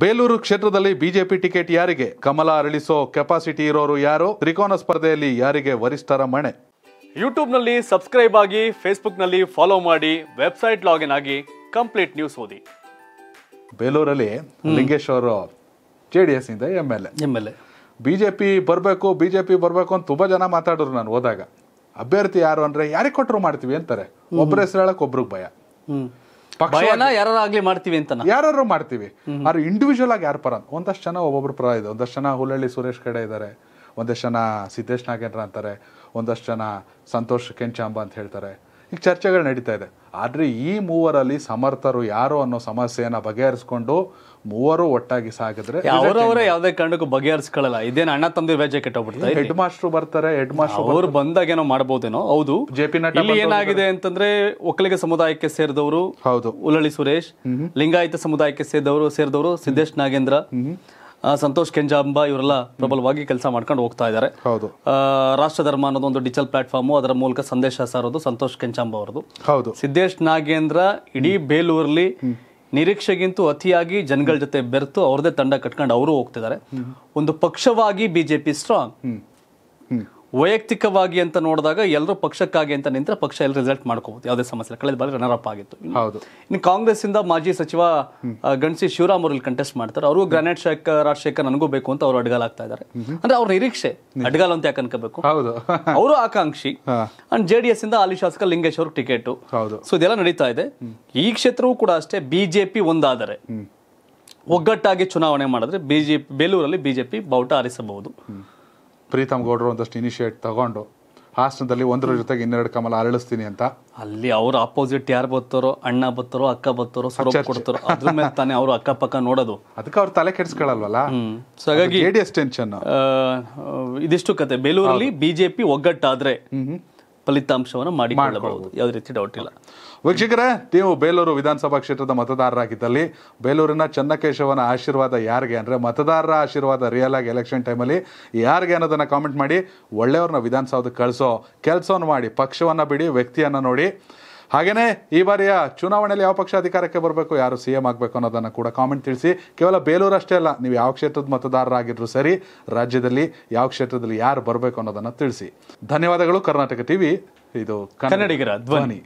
ಬೇಲೂರು ಕ್ಷೇತ್ರದಲ್ಲಿ BJP ticket ಯಾರಿಗೆ? ಕಮಲ ಅರಳಿಸೋ capacity ಇರೋರು ಯಾರು? ತ್ರಿಕೋನ ಸ್ಪರ್ಧೆಯಲ್ಲಿ ಯಾರಿಗೆ ವರಿಷ್ಠರ ಮಣೆ? ಯೂಟ್ಯೂಬ್ನಲ್ಲಿ ಸಬ್ಸ್ಕ್ರೈಬ್ ಆಗಿ ಫೇಸ್ಬುಕ್ನಲ್ಲಿ ಫಾಲೋ ಮಾಡಿ ವೆಬ್ಸೈಟ್ ಲಾಗಿನ್ ಆಗಿ ಕಂಪ್ಲೀಟ್ ನ್ಯೂಸ್ ಓದಿ. ಬೇಲೂರಲ್ಲಿ ಲಿಂಗೇಶ್ ಅವರು ಜೆ ಡಿ ಎಸ್ ಇಂದ M L A. M L A. BJP ಬರಬೇಕು ಬಿಜೆಪಿ ಬರಬೇಕು ಅಂತ ತುಂಬಾ ಜನ ಮಾತಾಡಿದ್ರು ನಾನು ಹೋದಾಗ. ಅಭ್ಯರ್ಥಿ ಯಾರು ಅಂದ್ರೆ ಯಾರಿಗೆ ಕೊಟ್ಟರು ಮಾಡ್ತೀವಿ ಅಂತಾರೆ. ಒಬ್ಬರ ಹೆಸರು ಹೇಳಕ್ ಒಬ್ರಿಗೆ ಭಯ. ಭಯನ ಯಾರಾಗ್ಲಿ ಮಾಡ್ತೀವಿ ಅಂತ ಯಾರು ಮಾಡ್ತೀವಿ. ಆದ್ರೆ ಇಂಡಿವಿಜುವಲ್ ಆಗಿ ಯಾರು ಪರ? ಒಂದಷ್ಟು ಜನ ಒಬ್ಬೊಬ್ರು ಪರ ಇದೆ. ಒಂದಷ್ಟು ಜನ ಹುಲ್ಲಳ್ಳಿ ಸುರೇಶ್ ಕಡೆ ಇದ್ದಾರೆ ಒಂದಷ್ಟು ಜನ ಸಿದ್ದೇಶ್ ನಾಗೇಂದ್ರ ಅಂತಾರೆ. ಒಂದಷ್ಟು ಜನ ಸಂತೋಷ್ ಕೆಂಚಾಂಬ ಅಂತ ಹೇಳ್ತಾರೆ. ಈಗ ಚರ್ಚೆಗಳು ನಡೀತಾ ಇದೆ. ಆದ್ರೆ ಈ ಮೂವರಲ್ಲಿ ಸಮರ್ಥರು ಯಾರು ಅನ್ನೋ ಸಮಸ್ಯೆಯನ್ನು ಬಗೆಹರಿಸ್ಕೊಂಡು ಮೂವರು ಒಟ್ಟಾಗಿ ಸಾಗಿದ್ರೆ ಅವರವರೇ ಯಾವುದೇ ಕಾರಣಕ್ಕೂ ಬಗೆಹರಿಸ್ಕೊಳ್ಳಲ್ಲ. ಇದೇನು ಅಣ್ಣ ತಂದೆ ವ್ಯಾಜ್ಯ ಕೆಟ್ಟೋಗ್ಬಿಡ್ತಾರೆ ಹೆಡ್ ಮಾಸ್ಟರ್ ಬರ್ತಾರೆ ಹೆಡ್ ಮಾಸ್ಟರ್ ಅವರು ಬಂದಾಗ ಏನೋ ಮಾಡಬಹುದೇನೋ ಹೌದು. ಜೆ ಪಿ ನಡ್ಡಾ ಇಲ್ಲಿ ಏನಾಗಿದೆ ಅಂತಂದ್ರೆ ಒಕ್ಕಲಿಗ ಸಮುದಾಯಕ್ಕೆ ಸೇರಿದವರು ಹೌದು. ಉಲಳಿ ಸುರೇಶ್ ಲಿಂಗಾಯತ ಸಮುದಾಯಕ್ಕೆ ಸೇರಿದವರು ಸೇರಿದವರು ಸಿದ್ದೇಶ್ ನಾಗೇಂದ್ರ. ಸಂತೋಷ್ ಕೆಂಜಾಂಬ ಇವರೆಲ್ಲ ಪ್ರಬಲವಾಗಿ ಕೆಲಸ ಮಾಡ್ಕೊಂಡು ಹೋಗ್ತಾ ಇದ್ದಾರೆ. ಹೌದು. ರಾಷ್ಟ್ರ ಧರ್ಮ ಅನ್ನೋದು ಒಂದು ಡಿಜಿಟಲ್ ಪ್ಲಾಟ್ಫಾರ್ಮ್ ಅದರ ಮೂಲಕ ಸಂದೇಶ ಸಾರೋದು ಸಂತೋಷ್ ಕೆಂಜಾಂಬ ಅವರದು ಹೌದು. ಸಿದ್ದೇಶ್ ನಾಗೇಂದ್ರ ಇಡೀ ಬೇಲೂರಲ್ಲಿ ನಿರೀಕ್ಷೆಗಿಂತೂ ಅತಿಯಾಗಿ ಜನಗಳ ಜೊತೆ ಬೆರೆತು ಅವ್ರದೇ ತಂಡ ಕಟ್ಕೊಂಡು ಅವರು ಹೋಗ್ತಿದ್ದಾರೆ. ಒಂದು ಪಕ್ಷವಾಗಿ ಬಿಜೆಪಿ ಸ್ಟ್ರಾಂಗ್ ವೈಯಕ್ತಿಕವಾಗಿ ಅಂತ ನೋಡಿದಾಗ ಎಲ್ಲರೂ ಪಕ್ಷಕ್ಕಾಗಿ ಅಂತ ನಿಂತರೆ ಪಕ್ಷ ಎಲ್ಲ ರಿಸಲ್ಟ್ ಮಾಡ್ಕೋಬಹುದು ಯಾವುದೇ ಸಮಸ್ಯೆ. ಕಳೆದ ಬಾರಿ ರನ್ನರ್ ಅಪ್ ಆಗಿತ್ತು. ಹೌದು. ಇನ್ನು ಕಾಂಗ್ರೆಸ್ ಇಂದ ಮಾಜಿ ಸಚಿವ ಗಣಸಿ ಶಿವರಾಮ್ ಅವರು ಕಂಟೆಸ್ಟ್ ಮಾಡ್ತಾರೆ. ಅವರು ಗ್ರಾನೇಟ್ ಶೇಖರ್ ರಾಜಶೇಖರ್ ನನಗೂ ಬೇಕು ಅಂತ ಅವರು ಅಡ್ಗಾಲ್ ಆಗ್ತಾ ಇದ್ದಾರೆ ಅಂದ್ರೆ ಅವ್ರ ನಿರೀಕ್ಷೆ. ಅಡ್ಗಾಲ್ ಅಂತ ಯಾಕೆ ಅನ್ಕೋಬೇಕು? ಹೌದು. ಅವರು ಆಕಾಂಕ್ಷಿ. ಅಂಡ್ ಜೆ ಡಿ ಎಸ್ ಇಂದ ಹಾಲಿ ಶಾಸಕ ಲಿಂಗೇಶ್ ಅವ್ರ ಟಿಕೆಟ್ ಹೌದು. ಸೊ ಇದೆಲ್ಲ ನಡೀತಾ ಇದೆ. ಈ ಕ್ಷೇತ್ರವೂ ಕೂಡ ಅಷ್ಟೇ ಬಿಜೆಪಿ ಒಂದಾದರೆ. ಒಗ್ಗಟ್ಟಾಗಿ ಚುನಾವಣೆ ಮಾಡಿದ್ರೆ ಬಿಜೆಪಿ ಬೇಲೂರಲ್ಲಿ ಬಿಜೆಪಿ ಬಾವುಟ ಹಾರಿಸಬಹುದು. ಪ್ರೀತಮ್ ಗೌಡ್ರು ಒಂದಷ್ಟು ಇನಿಷಿಯೇಟ್ ತಗೊಂಡು ಹಾಸನದಲ್ಲಿ ಒಂದರ ಜೊತೆಗೆ ಇನ್ನೆರಡು ಕಮಲ ಅರಳಿಸ್ತೀನಿ ಅಂತ. ಅಲ್ಲಿ ಅವ್ರ ಆಪೋಸಿಟ್ ಯಾರು ಬರ್ತಾರೋ ಅಣ್ಣ ಬರ್ತಾರೋ ಅಕ್ಕ ಬರ್ತಾರೋ ಕೊಡ್ತಾರೋ ಅದ್ರ ಮೇಲೆ ತಾನೇ ಅವರು ಅಕ್ಕಪಕ್ಕ ನೋಡೋದು. ಅದಕ್ಕೆ ಅವ್ರು ತಲೆ ಕೆಡಿಸ್ಕೊಳ್ಳಲ್ವಲ್ಲ ಸೊ ಹಾಗಾಗಿ ಟೆನ್ಷನ್ ಇದಿಷ್ಟು ಕತೆ. ಬೇಲೂರಲ್ಲಿ ಬಿಜೆಪಿ ಒಗ್ಗಟ್ಟಾದ್ರೆ ಫಲಿತಾಂಶವನ್ನು ಮಾಡಿಕೊಳ್ಳಬಹುದು. ಯಾವುದೇ ರೀತಿ ಡೌಟ್ ಇಲ್ಲ. ವೀಕ್ಷಕರೇ ನೀವು ಬೇಲೂರು ವಿಧಾನಸಭಾ ಕ್ಷೇತ್ರದ ಮತದಾರರಾಗಿದ್ದಲ್ಲಿ ಬೇಲೂರಿನ ಚನ್ನಕೇಶವನ ಆಶೀರ್ವಾದ ಯಾರಿಗೆ ಅಂದರೆ ಮತದಾರರ ಆಶೀರ್ವಾದ ರಿಯಲ್ ಆಗಿ ಎಲೆಕ್ಷನ್ ಟೈಮಲ್ಲಿ ಯಾರಿಗೆ ಅನ್ನೋದನ್ನು ಕಾಮೆಂಟ್ ಮಾಡಿ ಒಳ್ಳೆಯವ್ರನ್ನ ವಿಧಾನಸೌಧಕ್ಕೆ ಕಳಿಸೋ ಕೆಲಸವನ್ನು ಮಾಡಿ ಪಕ್ಷವನ್ನು ಬಿಡಿ ವ್ಯಕ್ತಿಯನ್ನು ನೋಡಿ. ಹಾಗೇನೇ ಈ ಬಾರಿಯ ಚುನಾವಣೆಯಲ್ಲಿ ಯಾವ ಪಕ್ಷ ಅಧಿಕಾರಕ್ಕೆ ಬರಬೇಕು ಯಾರು ಸಿ ಎಂ ಆಗಬೇಕು ಅನ್ನೋದನ್ನ ಕೂಡ ಕಾಮೆಂಟ್ ತಿಳಿಸಿ. ಕೇವಲ ಬೇಲೂರು ಅಷ್ಟೇ ಅಲ್ಲ ನೀವು ಯಾವ ಕ್ಷೇತ್ರದ ಮತದಾರರಾಗಿದ್ರು ಸರಿ ರಾಜ್ಯದಲ್ಲಿ ಯಾವ ಕ್ಷೇತ್ರದಲ್ಲಿ ಯಾರು ಬರಬೇಕು ಅನ್ನೋದನ್ನ ತಿಳಿಸಿ. ಧನ್ಯವಾದಗಳು ಕರ್ನಾಟಕ ಟಿವಿ ಇದು ಕನ್ನಡಿಗರ ಧ್ವನಿ. ಧ್ವನಿ.